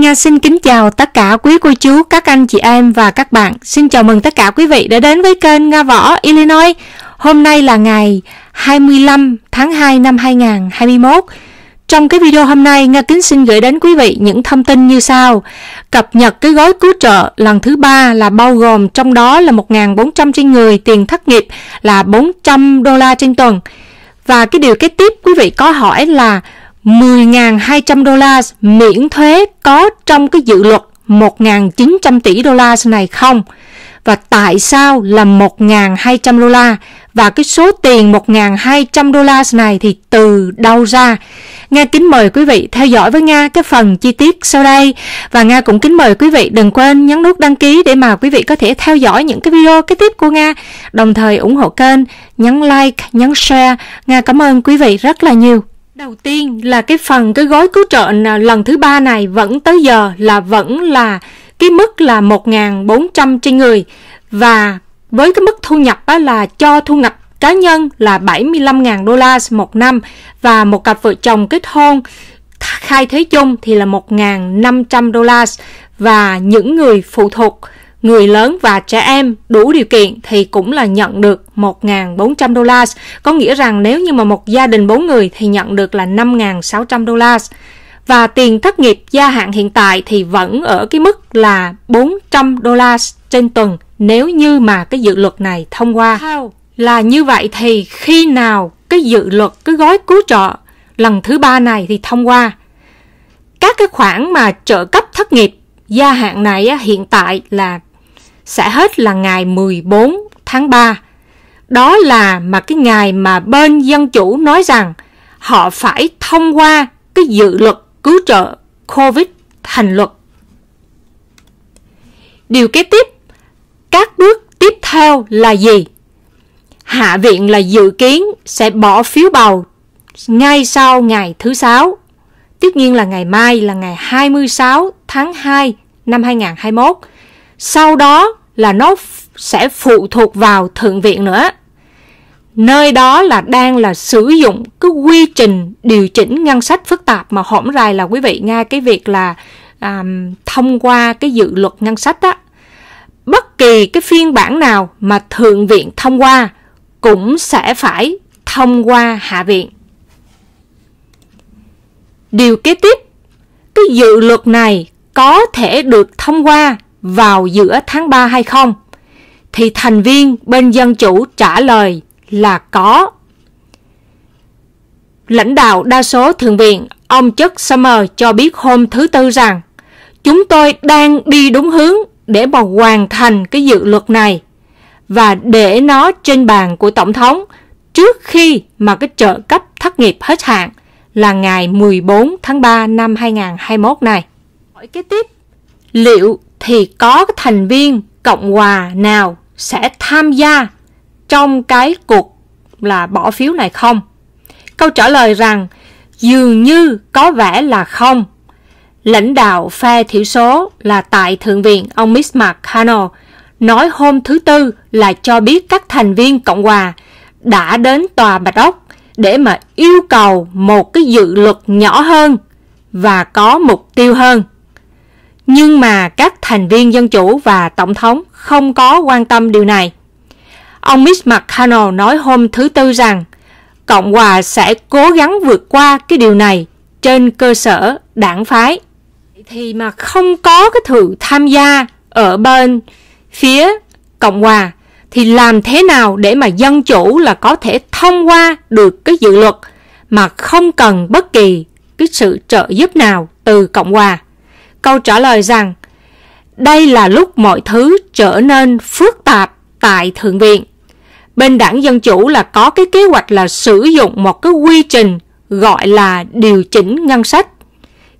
Nga xin kính chào tất cả quý cô chú, các anh chị em và các bạn. Xin chào mừng tất cả quý vị đã đến với kênh Nga Võ Illinois. Hôm nay là ngày 25 tháng 2 năm 2021. Trong cái video hôm nay, Nga kính xin gửi đến quý vị những thông tin như sau. Cập nhật cái gói cứu trợ lần thứ ba là bao gồm trong đó là 1.400 trên người, tiền thất nghiệp là 400 đô la trên tuần. Và cái điều kế tiếp quý vị có hỏi là 10.200 đô la miễn thuế có trong cái dự luật 1.900 tỷ đô la này không? Và tại sao là 1.200 đô la? Và cái số tiền 1.200 đô la này thì từ đâu ra? Nga kính mời quý vị theo dõi với Nga cái phần chi tiết sau đây. Và Nga cũng kính mời quý vị đừng quên nhấn nút đăng ký để mà quý vị có thể theo dõi những cái video kế tiếp của Nga. Đồng thời ủng hộ kênh, nhấn like, nhấn share. Nga cảm ơn quý vị rất là nhiều. Đầu tiên là cái phần cái gói cứu trợ à, lần thứ ba này vẫn tới giờ là vẫn là cái mức là 1.400 trên người. Và với cái mức thu nhập á, là cho thu nhập cá nhân là 75.000 đô la một năm. Và một cặp vợ chồng kết hôn khai thuế chung thì là 1.500 đô la. Và những người phụ thuộc người lớn và trẻ em đủ điều kiện thì cũng là nhận được 1.400 đô la. Có nghĩa rằng nếu như mà một gia đình 4 người thì nhận được là 5.600 đô la. Và tiền thất nghiệp gia hạn hiện tại thì vẫn ở cái mức là 400 đô la trên tuần nếu như mà cái dự luật này thông qua. Là như vậy thì khi nào cái dự luật, cái gói cứu trợ lần thứ ba này thì thông qua, các cái khoản mà trợ cấp thất nghiệp gia hạn này á, hiện tại là sẽ hết là ngày 14 tháng 3. Đó là mà cái ngày mà bên dân chủ nói rằng họ phải thông qua cái dự luật cứu trợ COVID thành luật. Điều kế tiếp, các bước tiếp theo là gì? Hạ viện là dự kiến sẽ bỏ phiếu bầu ngay sau ngày thứ sáu. Tất nhiên là ngày mai là ngày 26 tháng 2 năm 2021. Sau đó là nó sẽ phụ thuộc vào thượng viện nữa. Nơi đó là đang là sử dụng cái quy trình điều chỉnh ngân sách phức tạp mà hổm rày là quý vị nghe cái việc là um, thông qua cái dự luật ngân sách á. Bất kỳ cái phiên bản nào mà thượng viện thông qua cũng sẽ phải thông qua hạ viện. Điều kế tiếp, cái dự luật này có thể được thông qua vào giữa tháng 3 hay không? Thì thành viên bên Dân Chủ trả lời là có. Lãnh đạo đa số Thượng viện, ông Chuck Summer cho biết hôm thứ Tư rằng chúng tôi đang đi đúng hướng để mà hoàn thành cái dự luật này và để nó trên bàn của Tổng thống trước khi mà cái trợ cấp thất nghiệp hết hạn là ngày 14 tháng 3 năm 2021 này. Hỏi kế tiếp, liệu thì có thành viên Cộng hòa nào sẽ tham gia trong cái cuộc là bỏ phiếu này không? Câu trả lời rằng, dường như có vẻ là không. Lãnh đạo phe thiểu số là tại Thượng viện, ông Mitch McConnell nói hôm thứ Tư là cho biết các thành viên Cộng hòa đã đến tòa Bạch Ốc để mà yêu cầu một cái dự luật nhỏ hơn và có mục tiêu hơn. Nhưng mà các thành viên Dân Chủ và Tổng thống không có quan tâm điều này. Ông Mitch McConnell nói hôm thứ Tư rằng Cộng hòa sẽ cố gắng vượt qua cái điều này trên cơ sở đảng phái. Thì mà không có cái sự tham gia ở bên phía Cộng hòa thì làm thế nào để mà dân chủ là có thể thông qua được cái dự luật mà không cần bất kỳ cái sự trợ giúp nào từ Cộng hòa? Câu trả lời rằng, đây là lúc mọi thứ trở nên phức tạp tại Thượng viện. Bên đảng Dân Chủ là có cái kế hoạch là sử dụng một cái quy trình gọi là điều chỉnh ngân sách.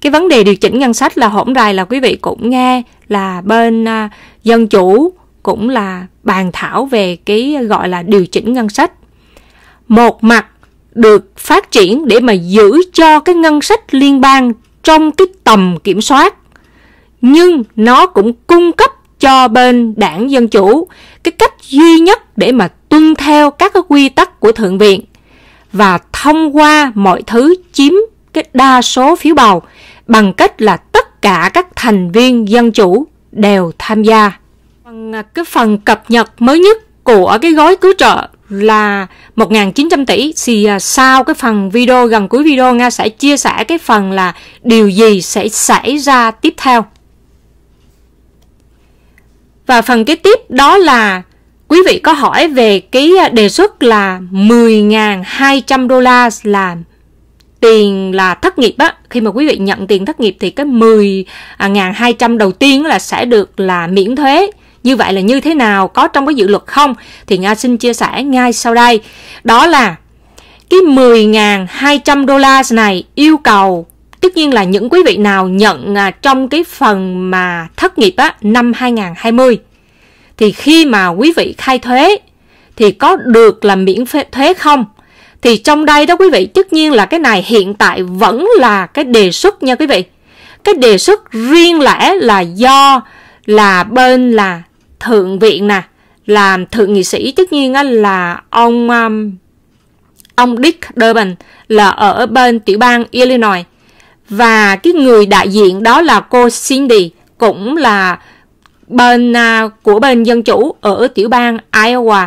Cái vấn đề điều chỉnh ngân sách là hỗn rài là quý vị cũng nghe là bên à, Dân Chủ cũng là bàn thảo về cái gọi là điều chỉnh ngân sách. Một mặt được phát triển để mà giữ cho cái ngân sách liên bang trong cái tầm kiểm soát nhưng nó cũng cung cấp cho bên đảng Dân Chủ cái cách duy nhất để mà tuân theo các cái quy tắc của Thượng viện và thông qua mọi thứ chiếm cái đa số phiếu bầu bằng cách là tất cả các thành viên dân chủ đều tham gia. À, cái phần cập nhật mới nhất của cái gói cứu trợ là 1.900 tỷ thì à, sau cái phần video, gần cuối video, Nga sẽ chia sẻ cái phần là điều gì sẽ xảy ra tiếp theo. Và phần kế tiếp đó là quý vị có hỏi về cái à, đề xuất là 10.200 đô la là tiền là thất nghiệp á. Khi mà quý vị nhận tiền thất nghiệp thì cái 10.200 đầu tiên là sẽ được là miễn thuế. Như vậy là như thế nào, có trong cái dự luật không? Thì Nga xin chia sẻ ngay sau đây. Đó là cái 10.200 đô la này yêu cầu tất nhiên là những quý vị nào nhận à, trong cái phần mà thất nghiệp á năm 2020 thì khi mà quý vị khai thuế thì có được là miễn thuế không? Thì trong đây đó quý vị tất nhiên là cái này hiện tại vẫn là cái đề xuất nha quý vị. Cái đề xuất riêng lẻ là do là bên là thượng viện nè là thượng nghị sĩ. Tất nhiên là ông um, ông Dick Durbin là ở bên tiểu bang Illinois và cái người đại diện đó là cô Cindy cũng là bên uh, của bên dân chủ ở tiểu bang Iowa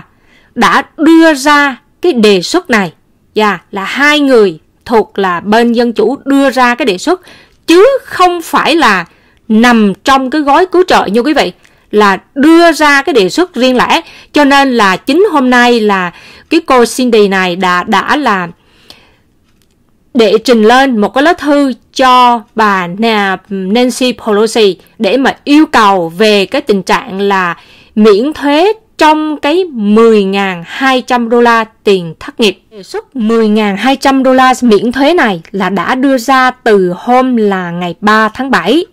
đã đưa ra cái đề xuất này. Và yeah, là hai người thuộc là bên dân chủ đưa ra cái đề xuất chứ không phải là nằm trong cái gói cứu trợ như quý vị là đưa ra cái đề xuất riêng lẻ. Cho nên là chính hôm nay là cái cô Cindy này đã đã là để trình lên một cái lá thư cho bà Nancy Pelosi để mà yêu cầu về cái tình trạng là miễn thuế trong cái 10.200 đô la tiền thất nghiệp. Đề xuất 10.200 đô la miễn thuế này là đã đưa ra từ hôm là ngày 3 tháng 7.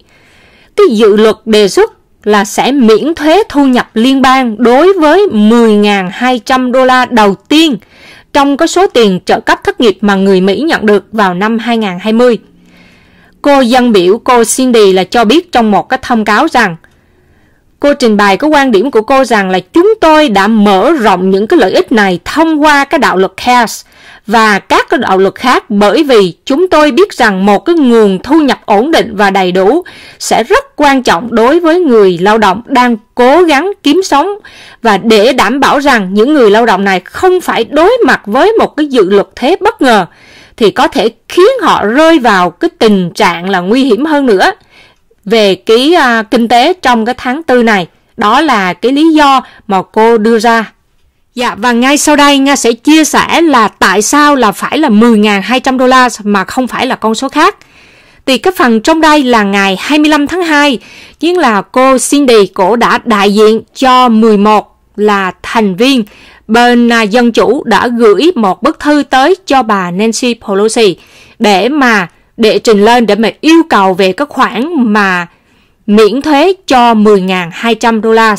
Cái dự luật đề xuất là sẽ miễn thuế thu nhập liên bang đối với 10.200 đô la đầu tiên trong cái số tiền trợ cấp thất nghiệp mà người Mỹ nhận được vào năm 2020. Cô dân biểu cô Cindy là cho biết trong một cái thông cáo rằng, Cô trình bày cái quan điểm của cô rằng là chúng tôi đã mở rộng những cái lợi ích này thông qua cái đạo luật CARES và các cái đạo luật khác bởi vì chúng tôi biết rằng một cái nguồn thu nhập ổn định và đầy đủ sẽ rất quan trọng đối với người lao động đang cố gắng kiếm sống và để đảm bảo rằng những người lao động này không phải đối mặt với một cái dự luật thế bất ngờ thì có thể khiến họ rơi vào cái tình trạng là nguy hiểm hơn nữa về cái à, kinh tế trong cái tháng tư này. Đó là cái lý do mà cô đưa ra. Dạ, và ngay sau đây Nga sẽ chia sẻ là tại sao là phải là 10.200 đô la mà không phải là con số khác. Thì cái phần trong đây là ngày 25 tháng 2, chính là cô Cindy, cổ đã đại diện cho 11 là thành viên bên à, Dân Chủ đã gửi một bức thư tới cho bà Nancy Pelosi để mà để trình lên để mà yêu cầu về các khoản mà miễn thuế cho 10.200 đô la.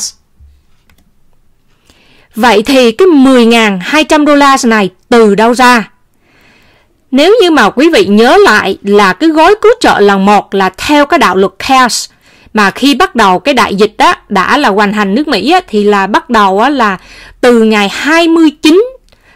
Vậy thì cái 10.200 đô la này từ đâu ra? Nếu như mà quý vị nhớ lại là cái gói cứu trợ lần một là theo cái đạo luật CARES mà khi bắt đầu cái đại dịch đó đã là hoành hành nước Mỹ á, thì là bắt đầu á, là từ ngày 29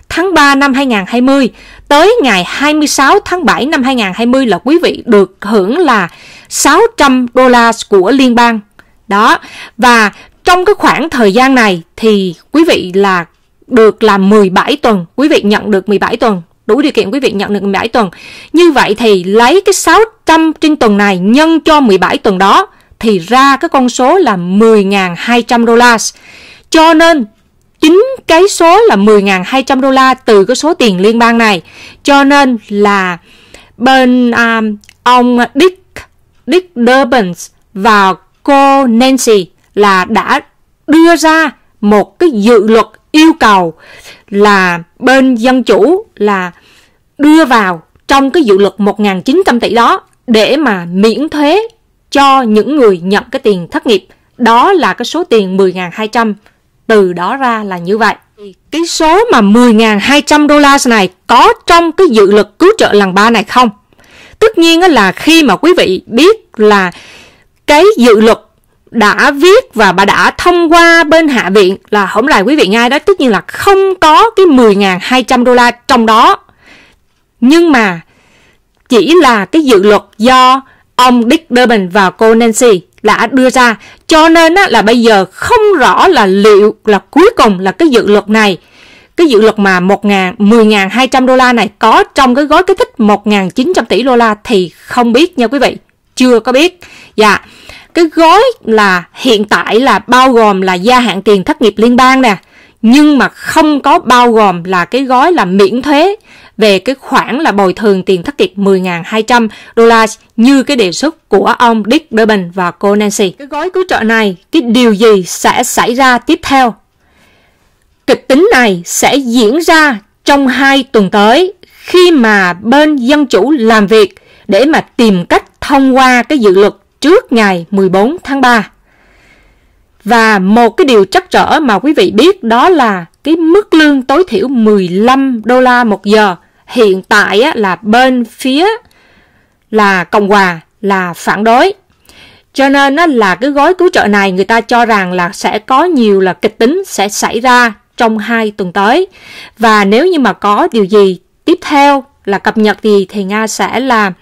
tháng 3 năm 2020 tới ngày 26 tháng 7 năm 2020 là quý vị được hưởng là 600 đô la của liên bang. Đó. Và trong cái khoảng thời gian này thì quý vị là được là 17 tuần, quý vị nhận được 17 tuần, đủ điều kiện quý vị nhận được 17 tuần. Như vậy thì lấy cái 600 trên tuần này nhân cho 17 tuần đó thì ra cái con số là 10.200 đô la. Cho nên chính cái số là 10.200 đô la từ cái số tiền liên bang này. Cho nên là bên um, ông Dick, Dick Durbin và cô Nancy là đã đưa ra một cái dự luật yêu cầu là bên dân chủ là đưa vào trong cái dự luật 1.900 tỷ đó để mà miễn thuế cho những người nhận cái tiền thất nghiệp. Đó là cái số tiền 10.200 từ đó ra là như vậy. Cái số mà 10.200 đô la này có trong cái dự luật cứu trợ lần 3 này không? Tất nhiên là khi mà quý vị biết là cái dự luật đã viết và bà đã thông qua bên hạ viện là không lại quý vị ngay đó, tất nhiên là không có cái 10.200 đô la trong đó. Nhưng mà chỉ là cái dự luật do ông Dick Durbin và cô Nancy đã đưa ra. Cho nên á, là bây giờ không rõ là liệu là cuối cùng là cái dự luật này cái dự luật mà 10.200 đô la này có trong cái gói kích thích 1.900 tỷ đô la thì không biết nha quý vị. Chưa có biết. Dạ. Cái gói là hiện tại là bao gồm là gia hạn tiền thất nghiệp liên bang nè. Nhưng mà không có bao gồm là cái gói là miễn thuế về cái khoản là bồi thường tiền thất nghiệp 10.200 đô la như cái đề xuất của ông Dick Durbin và cô Nancy. Cái gói cứu trợ này, cái điều gì sẽ xảy ra tiếp theo? Kịch tính này sẽ diễn ra trong hai tuần tới khi mà bên Dân Chủ làm việc để mà tìm cách thông qua cái dự luật trước ngày 14 tháng 3. Và một cái điều trắc trở mà quý vị biết đó là cái mức lương tối thiểu 15 đô la một giờ hiện tại á, là bên phía là Cộng Hòa là phản đối. Cho nên á, là cái gói cứu trợ này người ta cho rằng là sẽ có nhiều là kịch tính sẽ xảy ra trong hai tuần tới. Và nếu như mà có điều gì tiếp theo là cập nhật gì thì Nga sẽ là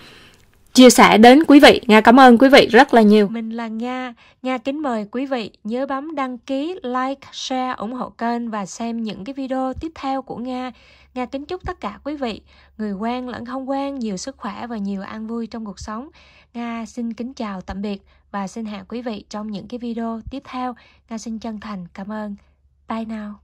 chia sẻ đến quý vị. Nga cảm ơn quý vị rất là nhiều. Mình là Nga. Nga kính mời quý vị nhớ bấm đăng ký, like, share, ủng hộ kênh và xem những cái video tiếp theo của Nga. Nga kính chúc tất cả quý vị, người quen lẫn không quen, nhiều sức khỏe và nhiều an vui trong cuộc sống. Nga xin kính chào tạm biệt và xin hẹn quý vị trong những cái video tiếp theo. Nga xin chân thành cảm ơn. Bye now.